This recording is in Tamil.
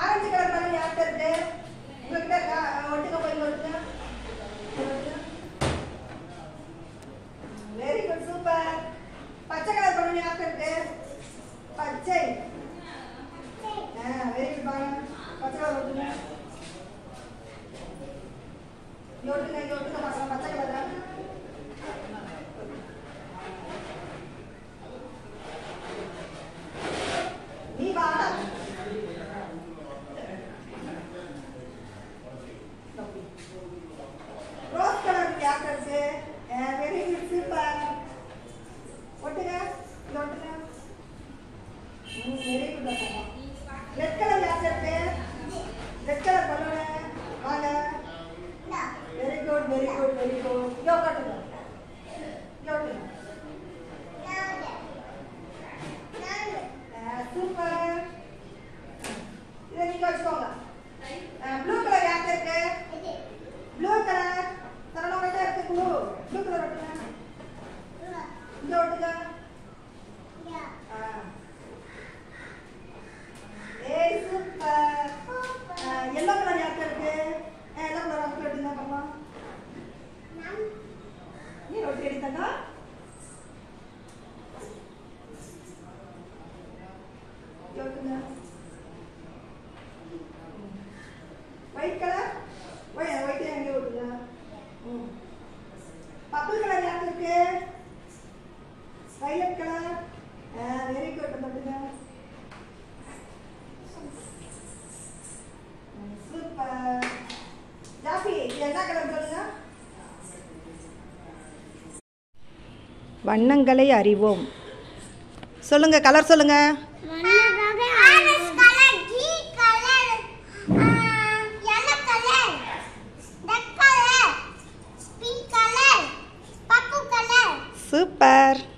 ஆரம்பிக்கிற 所以说，要干什么？கலர் ஒயிட் ஒயிட் எங்கே சூப்பர் ஜாஃபி என்ன கலர் சொல்லுங்க? வண்ணங்களை அறிவோம். சொல்லுங்கள் கலர் சொல்லுங்கள் super!